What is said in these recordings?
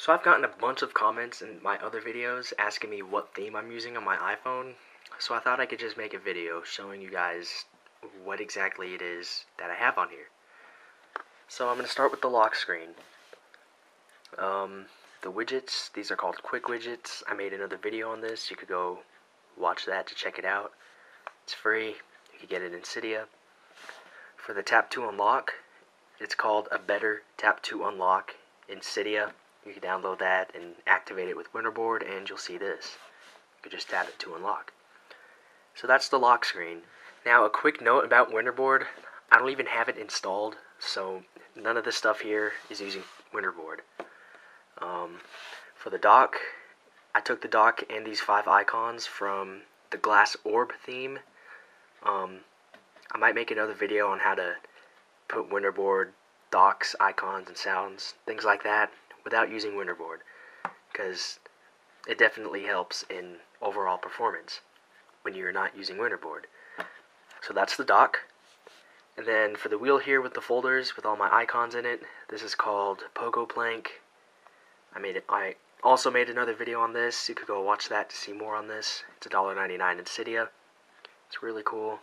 So I've gotten a bunch of comments in my other videos asking me what theme I'm using on my iPhone. So I thought I could just make a video showing you guys what exactly it is that I have on here. So I'm going to start with the lock screen. Um, the widgets, these are called QuickWidgets. I made another video on this. You could go watch that to check it out. It's free. You can get it in Cydia. For the tap to unlock, it's called a better tap to unlock in Cydia. You can download that and activate it with Winterboard and you'll see this. You can just tap it to unlock. So that's the lock screen. Now a quick note about Winterboard. I don't even have it installed, so none of this stuff here is using Winterboard. Um, for the dock, I took the dock and these five icons from the Glass Orb theme. Um, I might make another video on how to put Winterboard docks, icons, and sounds, things like that without using Winterboard because it definitely helps in overall performance when you're not using Winterboard. So that's the dock. And then for the wheel here with the folders with all my icons in it, this is called PogoPlank. I made it. I also made another video on this. You could go watch that to see more on this. It's $1.99 in Cydia. It's really cool.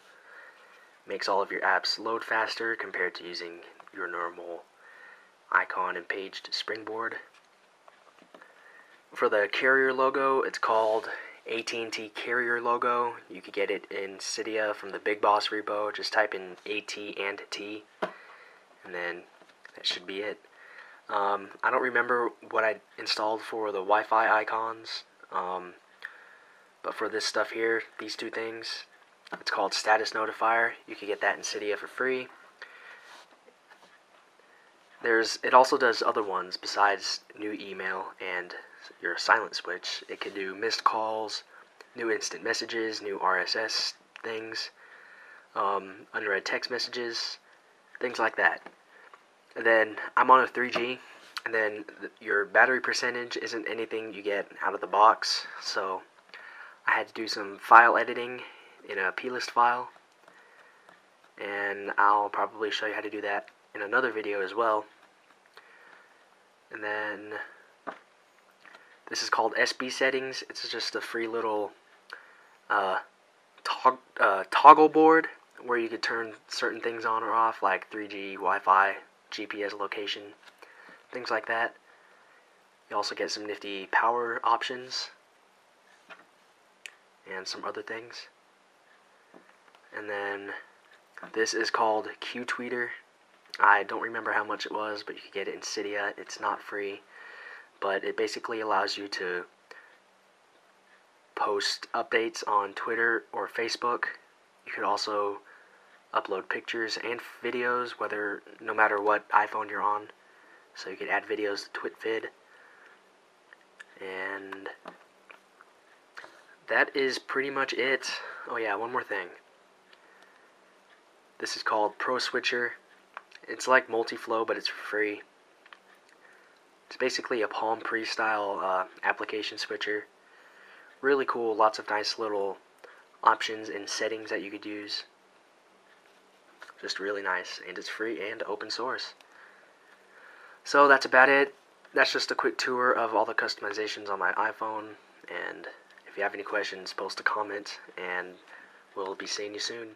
Makes all of your apps load faster compared to using your normal icon and paged springboard. For the carrier logo, it's called AT&T carrier logo. You could get it in Cydia from the Big Boss repo. Just type in AT and T, and then that should be it. Um, I don't remember what I installed for the Wi-Fi icons, um, but for this stuff here, these two things, it's called StatusNotifier. You can get that in Cydia for free. There's it also does other ones besides new email and your silent switch. It can do missed calls, new instant messages, new RSS things, um, unread text messages, things like that. And then I'm on a 3G, and then th your battery percentage isn't anything you get out of the box, so I had to do some file editing in a plist file, and I'll probably show you how to do that in another video as well. And then this is called SBSettings. It's just a free little uh, tog uh, toggle board where you could turn certain things on or off, like 3G, Wi-Fi, GPS location, things like that. You also get some nifty power options and some other things. And then this is called qTweeter. I don't remember how much it was, but you can get it in Cydia. It's not free, but it basically allows you to post updates on Twitter or Facebook. You could also upload pictures and videos, whether no matter what iPhone you're on. So you could add videos to TwitVid. And that is pretty much it. Oh yeah, one more thing. This is called Pro Switcher. It's like Multiflow, but it's free. It's basically a Palm Pre style uh, application switcher. Really cool, lots of nice little options and settings that you could use. Just really nice, and it's free and open source. So that's about it. That's just a quick tour of all the customizations on my iPhone, and if you have any questions, post a comment, and we'll be seeing you soon.